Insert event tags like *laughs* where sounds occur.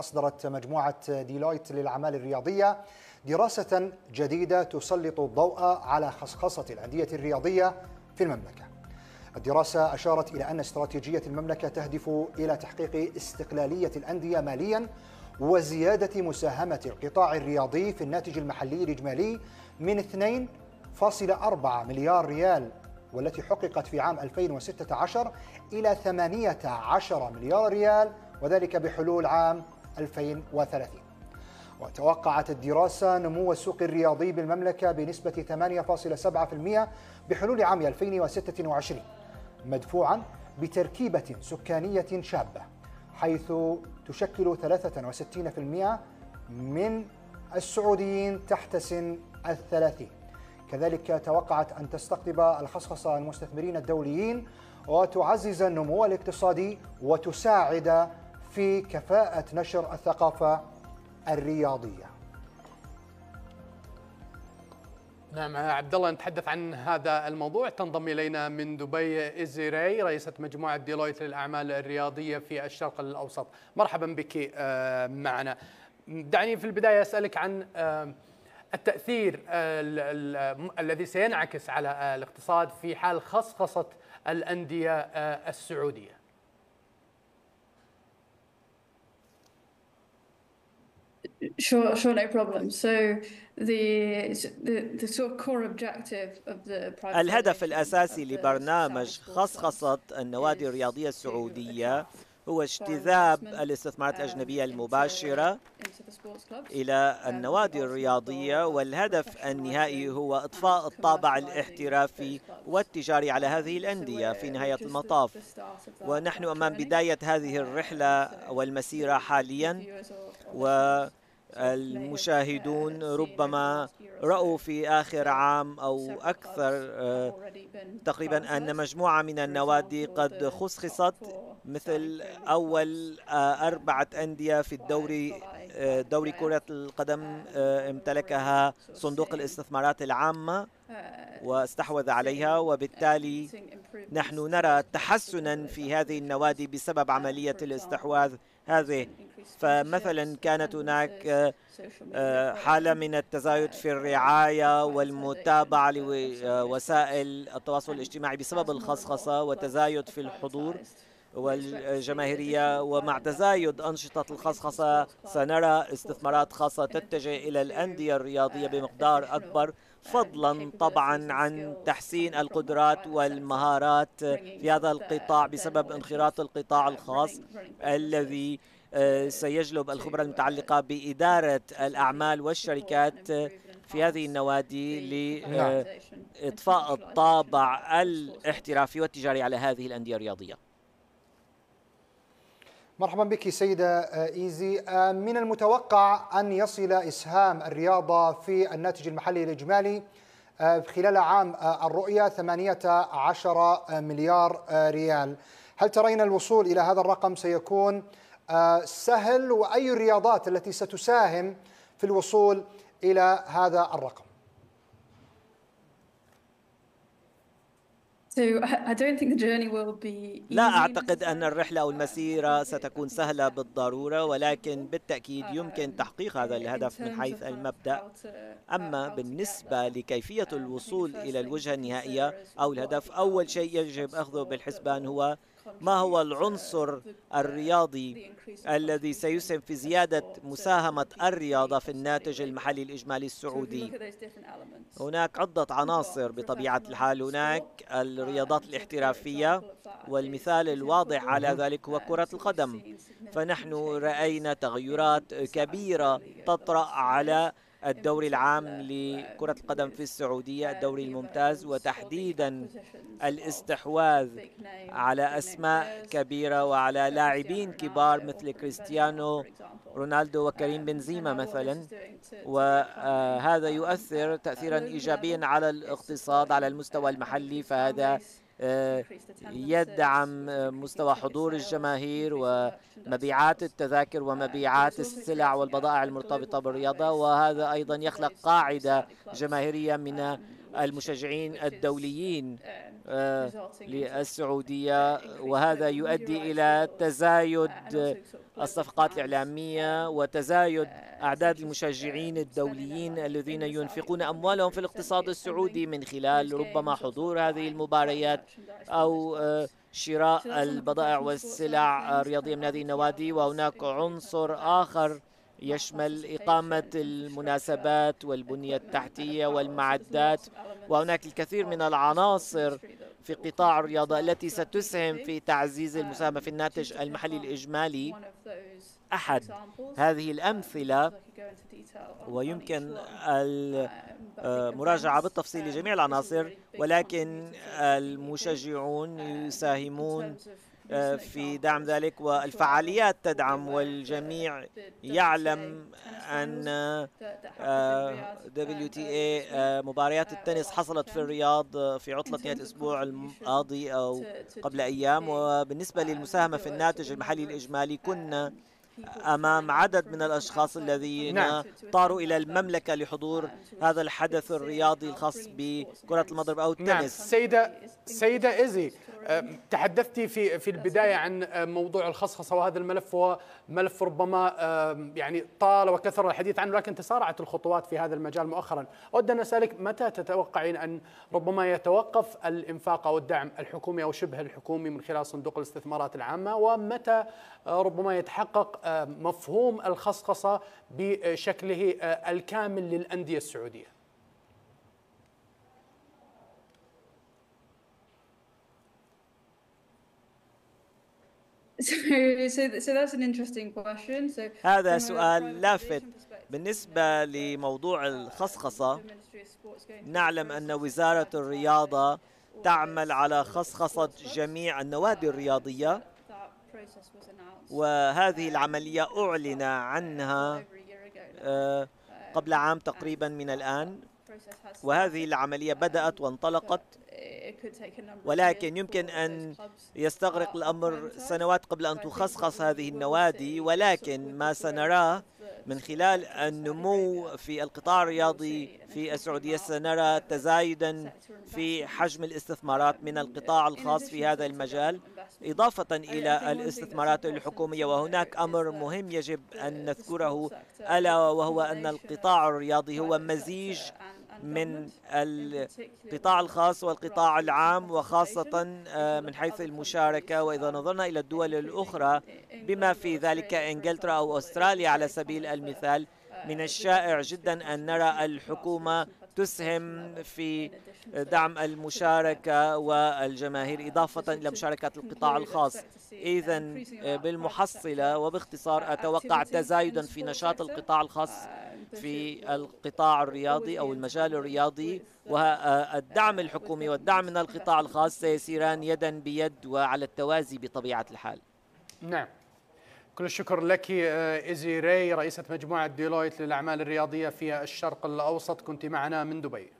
أصدرت مجموعة ديلويت للأعمال الرياضية دراسة جديدة تسلط الضوء على خصخصة الأندية الرياضية في المملكة. الدراسة أشارت إلى أن استراتيجية المملكة تهدف إلى تحقيق استقلالية الأندية مالياً وزيادة مساهمة القطاع الرياضي في الناتج المحلي الإجمالي من 2.4 مليار ريال والتي حققت في عام 2016 إلى 18 مليار ريال وذلك بحلول عام 2030 وتوقعت الدراسة نمو السوق الرياضي بالمملكة بنسبة 8.7% بحلول عام 2026 مدفوعا بتركيبة سكانية شابة حيث تشكل 63% من السعوديين تحت سن الثلاثين. كذلك توقعت أن تستقطب الخصخصة المستثمرين الدوليين وتعزز النمو الاقتصادي وتساعد في كفاءة نشر الثقافة الرياضية. نعم عبد الله نتحدث عن هذا الموضوع. تنضم إلينا من دبي إزيري رئيسة مجموعة ديلويت للأعمال الرياضية في الشرق الأوسط. مرحبا بك آه، معنا. دعني في البداية أسألك عن آه، التأثير الذي سينعكس على الاقتصاد في حال خصخصة الأندية آه، السعودية. Sure, sure, no problem. So the, the, the sort of core objective of the الهدف الأساسي لبرنامج خصخصة النوادي الرياضية السعودية. هو اجتذاب الاستثمارات الأجنبية المباشرة إلى النوادي الرياضية. والهدف النهائي هو إضفاء الطابع الاحترافي والتجاري على هذه الأندية في نهاية المطاف. ونحن أمام بداية هذه الرحلة والمسيرة حاليا. و المشاهدون ربما رأوا في آخر عام أو أكثر آه، تقريبا أن مجموعة من النوادي قد خصخصت مثل أول آه، أربعة أندية في الدوري آه، دوري كرة القدم امتلكها صندوق الاستثمارات العامة واستحوذ عليها وبالتالي نحن نرى تحسنا في هذه النوادي بسبب عملية الاستحواذ هذه. فمثلا كانت هناك آه، حالة من التزايد في الرعاية والمتابعة لوسائل التواصل الاجتماعي بسبب الخصخصة وتزايد في الحضور والجماهيرية. ومع تزايد أنشطة الخصخصة سنرى استثمارات خاصة تتجه إلى الأندية الرياضية بمقدار أكبر فضلا طبعا عن تحسين القدرات والمهارات في هذا القطاع بسبب انخراط القطاع الخاص الذي سيجلب الخبرة المتعلقة بإدارة الأعمال والشركات في هذه النوادي لإضفاء الطابع الاحترافي والتجاري على هذه الأندية الرياضية. مرحبا بك سيدة آه، إيزي. آه، من المتوقع أن يصل إسهام الرياضة في الناتج المحلي الإجمالي خلال عام الرؤية 18 مليار ريال. هل ترين الوصول إلى هذا الرقم سيكون آه، سهل وأي الرياضات التي ستساهم في الوصول إلى هذا الرقم. لا أعتقد أن الرحلة أو المسيرة ستكون سهلة بالضرورة ولكن بالتأكيد يمكن تحقيق هذا الهدف من حيث المبدأ. أما بالنسبة لكيفية الوصول إلى الوجهة النهائية أو الهدف أول شيء يجب أخذه بالحسبان هو ما هو العنصر الرياضي الذي سيسهم في زيادة مساهمة الرياضة في الناتج المحلي الإجمالي السعودي؟ هناك عدة عناصر بطبيعة الحال. هناك الرياضات الاحترافية والمثال الواضح على ذلك هو كرة القدم. فنحن رأينا تغيرات كبيرة تطرأ على الدوري العام لكرة القدم في السعودية الدوري الممتاز وتحديدا الاستحواذ على أسماء كبيرة وعلى لاعبين كبار مثل كريستيانو رونالدو وكريم بنزيما مثلا وهذا يؤثر تأثيرا إيجابيا على الاقتصاد على المستوى المحلي فهذا آه، يدعم مستوى حضور الجماهير ومبيعات التذاكر ومبيعات السلع والبضائع المرتبطة بالرياضة. وهذا أيضا يخلق قاعدة جماهيرية من المشجعين الدوليين آه، للسعودية. وهذا يؤدي إلى تزايد الصفقات الإعلامية وتزايد أعداد المشجعين الدوليين الذين ينفقون أموالهم في الاقتصاد السعودي من خلال ربما حضور هذه المباريات أو آه، شراء البضائع والسلع الرياضية من هذه النوادي. وهناك عنصر آخر يشمل إقامة المناسبات والبنية التحتية والمعدات. وهناك الكثير من العناصر في قطاع الرياضة التي ستسهم في تعزيز المساهمة في الناتج المحلي الإجمالي. أحد. هذه الأمثلة ويمكن المراجعة بالتفصيل لجميع العناصر ولكن المشجعون يساهمون آه، في دعم ذلك والفعاليات تدعم والجميع يعلم أن تي اي مباريات التنس حصلت في الرياض في عطلة نهاية الأسبوع الماضي أو قبل أيام. وبالنسبة للمساهمة في الناتج المحلي الإجمالي كنا أمام عدد من الأشخاص الذين نعم. طاروا إلى المملكة لحضور هذا الحدث الرياضي الخاص بكرة المضرب أو نعم. التنس نعم. سيده سيدة ايزي تحدثتي في في البداية عن موضوع الخصخصة وهذا الملف هو ملف ربما يعني طال وكثر الحديث عنه لكن تسارعت الخطوات في هذا المجال مؤخرا. أود أن أسألك متى تتوقعين أن ربما يتوقف الإنفاق أو الدعم الحكومي أو شبه الحكومي من خلال صندوق الاستثمارات العامة؟ ومتى آه، ربما يتحقق مفهوم الخصخصة بشكله آه، الكامل للأندية السعودية؟ *laughs* هذا سؤال لافت. بالنسبة لموضوع الخصخصة نعلم أن وزارة الرياضة تعمل على خصخصة جميع النوادي الرياضية. وهذه العملية أعلن عنها قبل عام تقريبا من الآن. وهذه العملية بدأت وانطلقت. ولكن يمكن أن يستغرق الأمر سنوات قبل أن تخصخص هذه النوادي ولكن ما سنراه من خلال النمو في القطاع الرياضي في السعودية سنرى تزايدا في حجم الاستثمارات من القطاع الخاص في هذا المجال إضافة إلى الاستثمارات الحكومية وهناك أمر مهم يجب أن نذكره ألا وهو أن القطاع الرياضي هو مزيج من القطاع الخاص والقطاع العام وخاصة آه، من حيث المشاركة. وإذا نظرنا إلى الدول الأخرى بما في ذلك إنجلترا أو أستراليا على سبيل المثال من الشائع جدا أن نرى الحكومة تسهم في دعم المشاركة والجماهير إضافة إلى مشاركات القطاع الخاص. إذا بالمحصلة وباختصار أتوقع تزايدا في نشاط القطاع الخاص في القطاع الرياضي أو المجال الرياضي والدعم الحكومي والدعم من القطاع الخاص سيسيران يدا بيد وعلى التوازي بطبيعة الحال. نعم. كل الشكر لك إيزي ري رئيسة مجموعة ديلويت للأعمال الرياضية في الشرق الأوسط. كنت معنا من دبي.